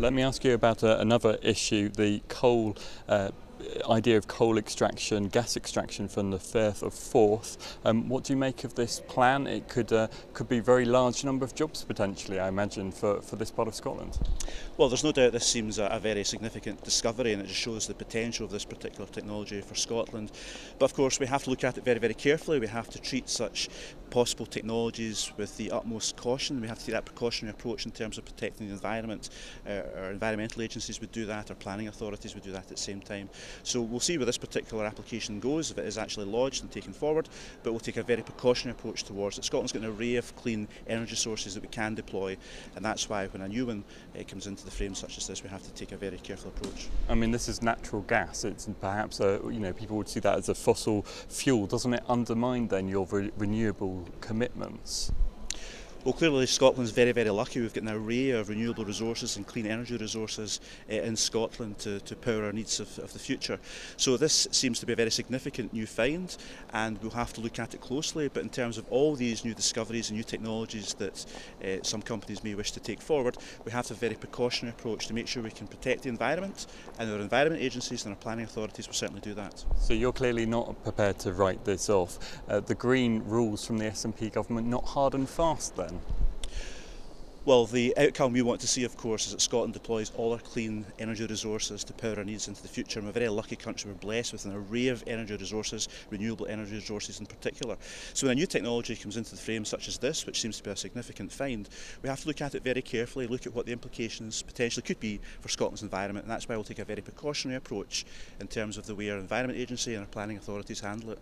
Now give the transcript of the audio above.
Let me ask you about uh, another issue the coal. Uh, idea of coal extraction, gas extraction from the Firth of Forth. Um, what do you make of this plan? It could uh, could be a very large number of jobs potentially, I imagine, for, for this part of Scotland. Well, there's no doubt this seems a, a very significant discovery and it just shows the potential of this particular technology for Scotland. But of course, we have to look at it very, very carefully. We have to treat such possible technologies with the utmost caution. We have to take that precautionary approach in terms of protecting the environment. Uh, our environmental agencies would do that, our planning authorities would do that at the same time. So we'll see where this particular application goes, if it is actually lodged and taken forward, but we'll take a very precautionary approach towards it. Scotland's got an array of clean energy sources that we can deploy, and that's why when a new one uh, comes into the frame such as this, we have to take a very careful approach. I mean, this is natural gas. It's perhaps, a, you know, people would see that as a fossil fuel. Doesn't it undermine then your re renewable commitments? Well, clearly Scotland's very, very lucky. We've got an array of renewable resources and clean energy resources uh, in Scotland to, to power our needs of, of the future. So this seems to be a very significant new find and we'll have to look at it closely. But in terms of all these new discoveries and new technologies that uh, some companies may wish to take forward, we have to have a very precautionary approach to make sure we can protect the environment and our environment agencies and our planning authorities will certainly do that. So you're clearly not prepared to write this off. Uh, the green rules from the SNP government not hard and fast Well, the outcome we want to see, of course, is that Scotland deploys all our clean energy resources to power our needs into the future. We're a very lucky country. We're blessed with an array of energy resources, renewable energy resources in particular. So when a new technology comes into the frame, such as this, which seems to be a significant find, we have to look at it very carefully, look at what the implications potentially could be for Scotland's environment. And that's why we'll take a very precautionary approach in terms of the way our Environment Agency and our planning authorities handle it.